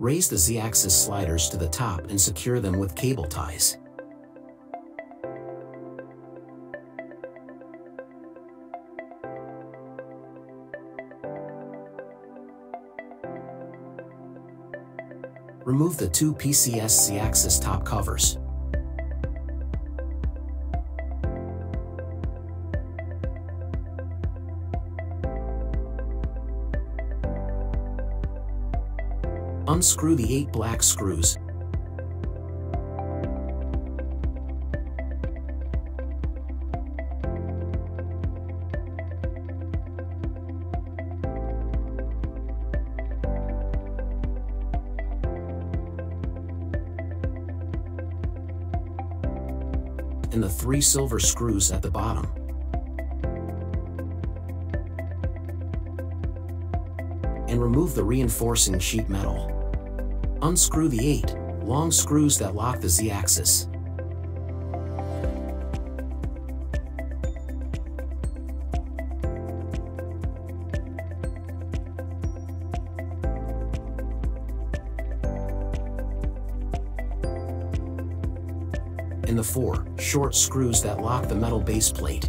Raise the Z-axis sliders to the top and secure them with cable ties. Remove the two PCS Z-axis top covers. Unscrew the eight black screws. and the three silver screws at the bottom. And remove the reinforcing sheet metal. Unscrew the eight long screws that lock the Z-axis. and the four short screws that lock the metal base plate.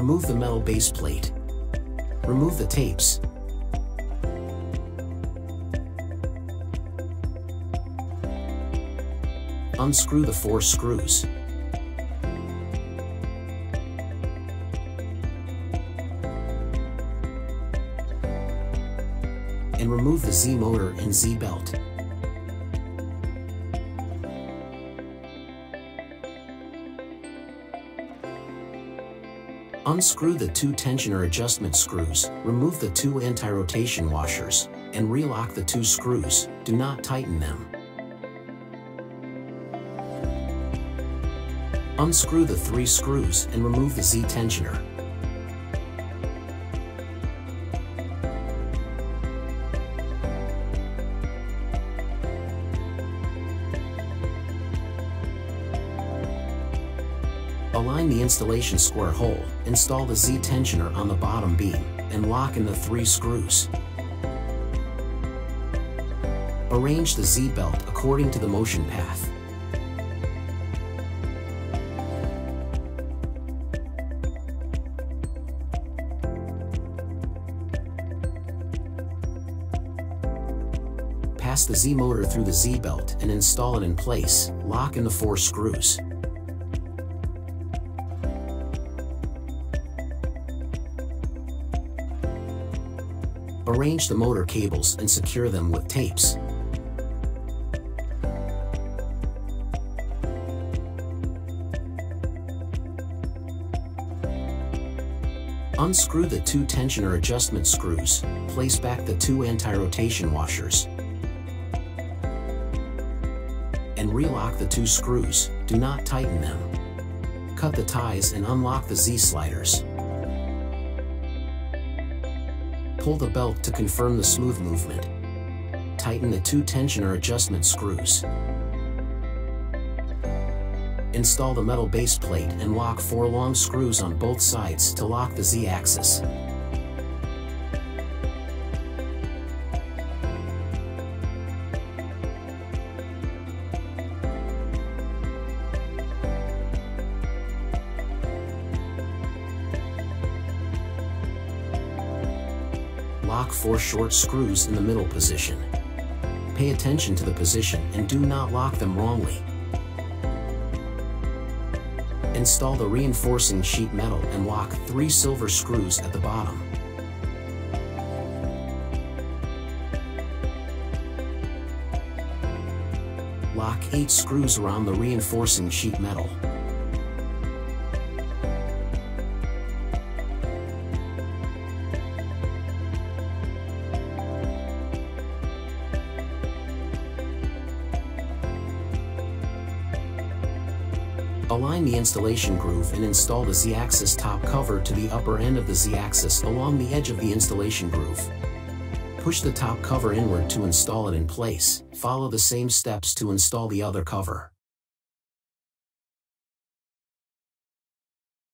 Remove the metal base plate. Remove the tapes. Unscrew the four screws. And remove the Z motor and Z Unscrew the two tensioner adjustment screws, remove the two anti-rotation washers, and relock the two screws, do not tighten them. Unscrew the three screws and remove the Z Align the installation square hole, install the Z tensioner on the bottom beam, and lock in the three screws. Arrange the Z belt according to the motion path. Pass the Z motor through the Z belt and install it in place, lock in the four screws. Arrange the motor cables and secure them with tapes. Unscrew the two tensioner adjustment screws, place back the two anti-rotation washers, and relock the two screws, do not tighten them. Cut the ties and unlock the Z-sliders. Pull the belt to confirm the smooth movement. Tighten the two tensioner adjustment screws. Install the metal base plate and lock four long screws on both sides to lock the Z-axis. Lock four short screws in the middle position. Pay attention to the position and do not lock them wrongly. Install the reinforcing sheet metal and lock three silver screws at the bottom. Lock eight screws around the reinforcing sheet metal. Align the installation groove and install the Z-axis top cover to the upper end of the Z-axis along the edge of the installation groove. Push the top cover inward to install it in place. Follow the same steps to install the other cover.